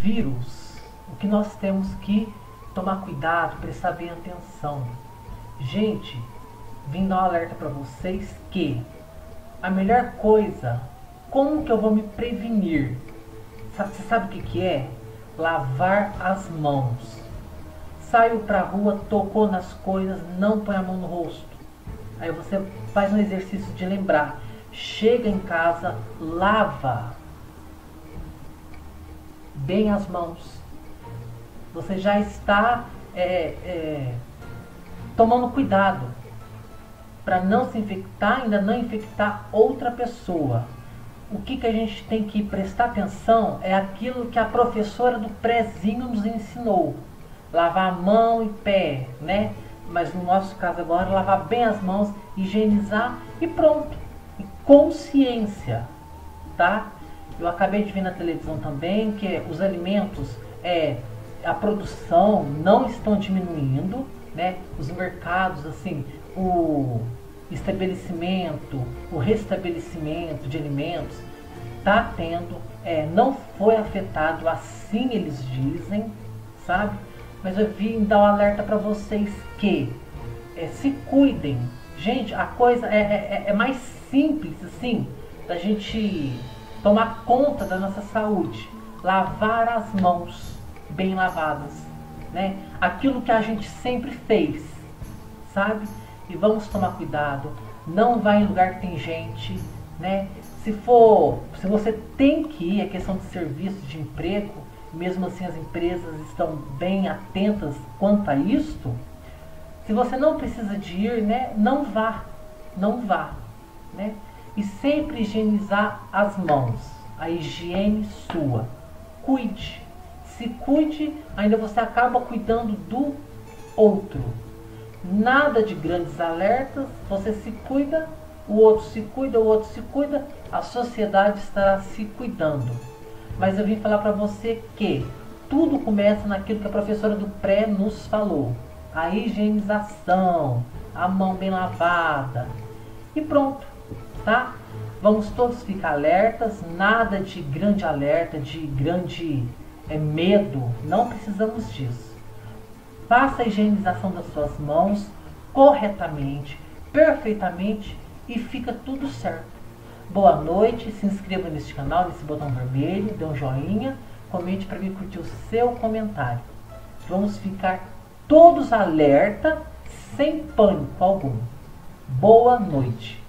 vírus, o que nós temos que tomar cuidado, prestar bem atenção. Gente, vim dar um alerta para vocês que a melhor coisa, como que eu vou me prevenir? Você sabe o que, que é? Lavar as mãos. Saiu pra rua, tocou nas coisas, não põe a mão no rosto. Aí você faz um exercício de lembrar. Chega em casa, lava bem as mãos. Você já está é, é, tomando cuidado para não se infectar, ainda não infectar outra pessoa. O que, que a gente tem que prestar atenção é aquilo que a professora do prézinho nos ensinou. Lavar mão e pé, né? Mas no nosso caso agora, lavar bem as mãos, higienizar e pronto. E consciência, tá? Eu acabei de ver na televisão também que os alimentos, é, a produção não estão diminuindo, né? Os mercados, assim, o estabelecimento, o restabelecimento de alimentos está tendo, é, não foi afetado, assim eles dizem, sabe? Mas eu vim dar um alerta para vocês que é, se cuidem. Gente, a coisa é, é, é mais simples, assim, da gente tomar conta da nossa saúde. Lavar as mãos bem lavadas, né? Aquilo que a gente sempre fez, sabe? E vamos tomar cuidado. Não vá em lugar que tem gente, né? Se for, se você tem que ir, é questão de serviço, de emprego, mesmo assim as empresas estão bem atentas quanto a isto. Se você não precisa de ir, né? Não vá, não vá, né? E sempre higienizar as mãos, a higiene sua. Cuide, se cuide, ainda você acaba cuidando do outro. Nada de grandes alertas, você se cuida, o outro se cuida, o outro se cuida, a sociedade estará se cuidando. Mas eu vim falar para você que tudo começa naquilo que a professora do pré nos falou. A higienização, a mão bem lavada. E pronto, tá? Vamos todos ficar alertas, nada de grande alerta, de grande é, medo, não precisamos disso. Faça a higienização das suas mãos corretamente, perfeitamente e fica tudo certo. Boa noite, se inscreva neste canal, nesse botão vermelho, dê um joinha, comente para mim curtir o seu comentário. Vamos ficar todos alerta, sem pânico algum. Boa noite.